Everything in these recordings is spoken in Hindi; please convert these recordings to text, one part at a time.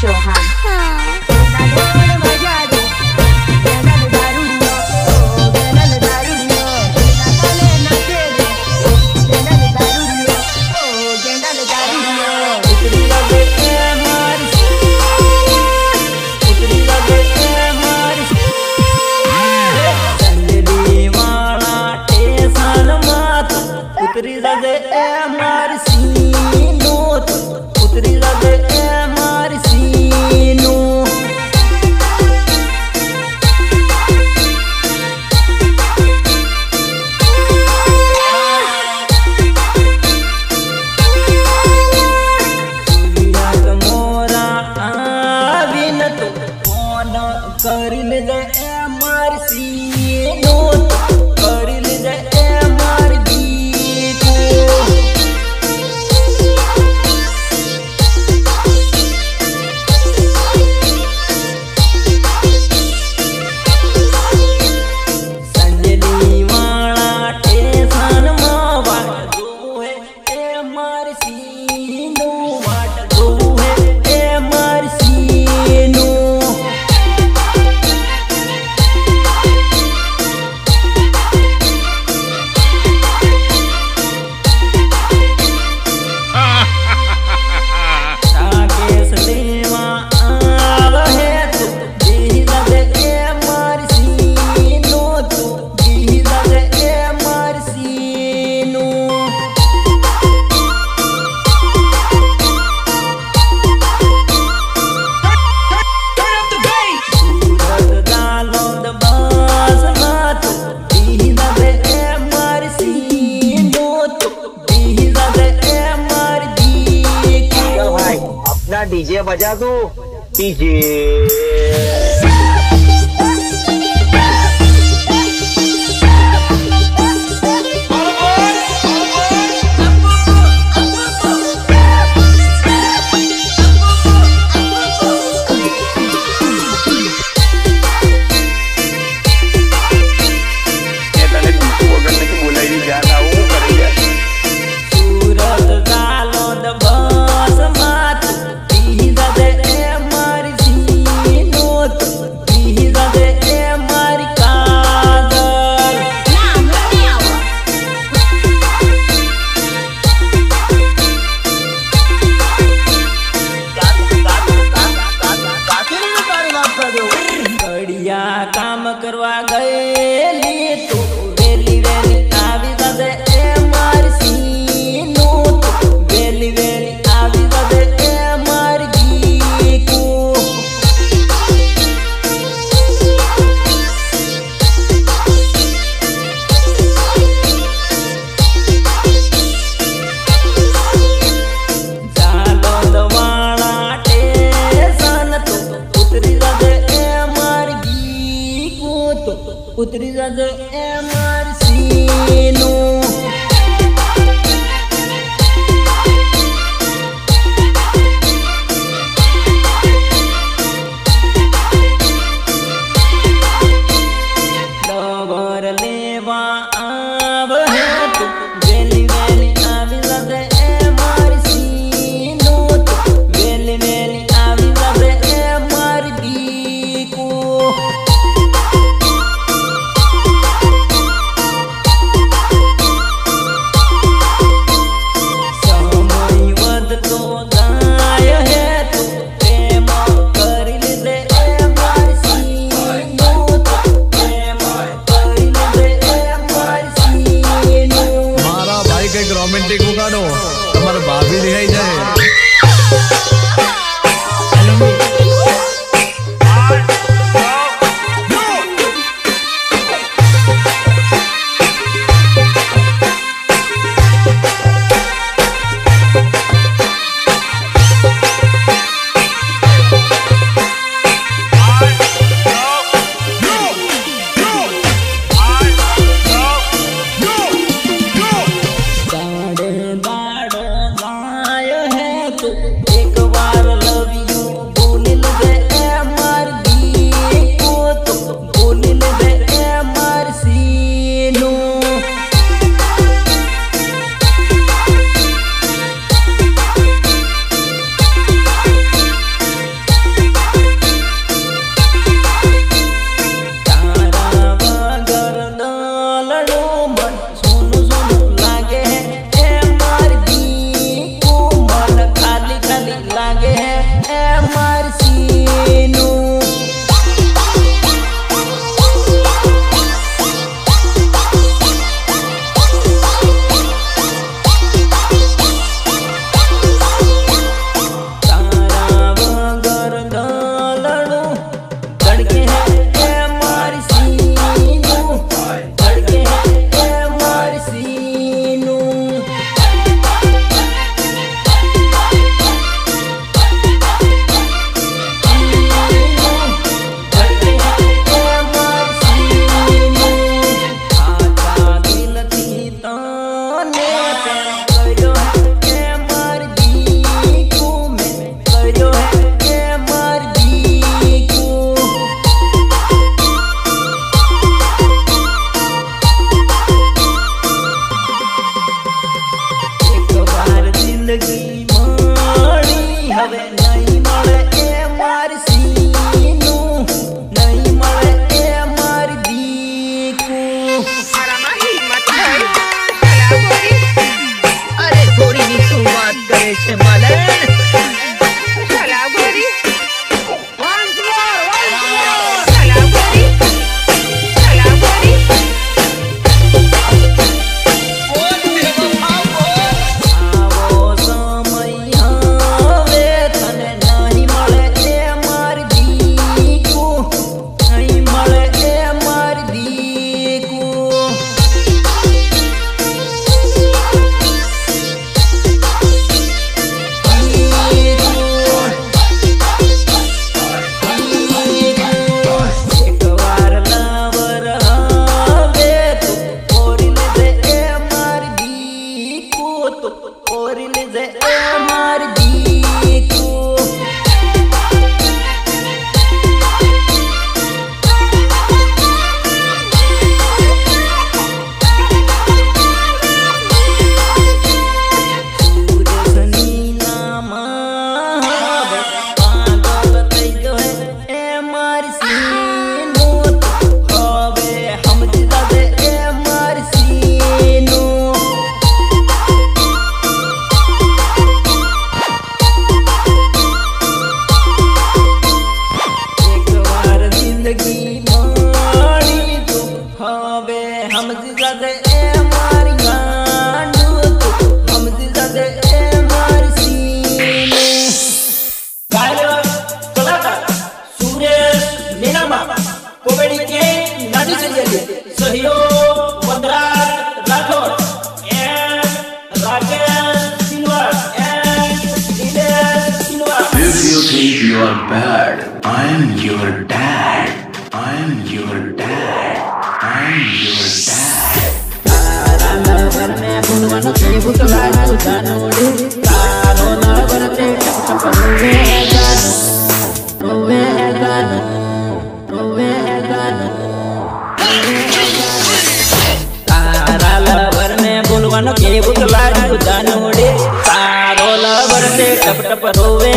秀汉 tuh pijit your bird. I'm your dad. I'm your dad. I'm your dad. के बुकला जानो डे सारो लवर से टप टप रोवे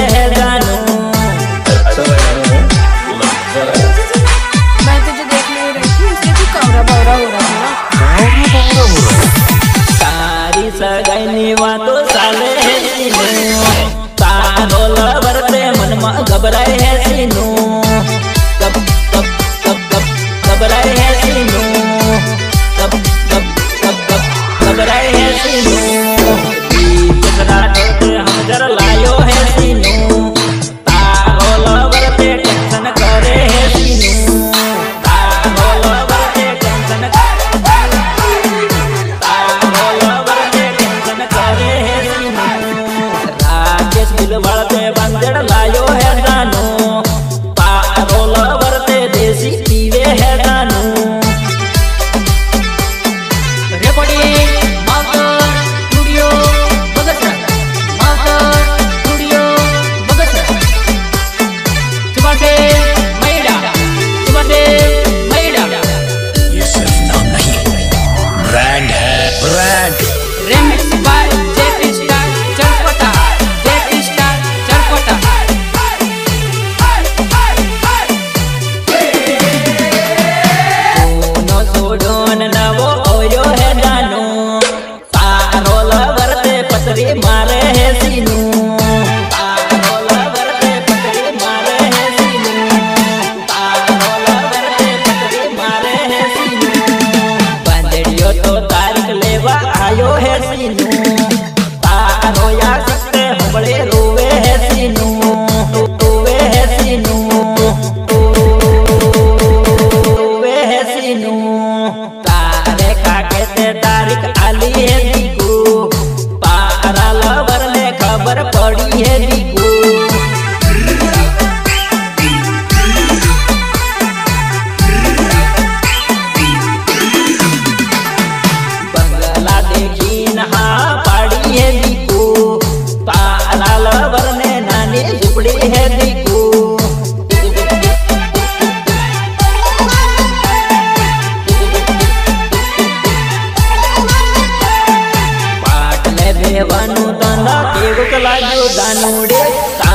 भूख लाग्यो दानु रे सा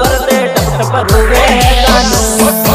भरते टप टप रोवे दानु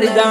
carità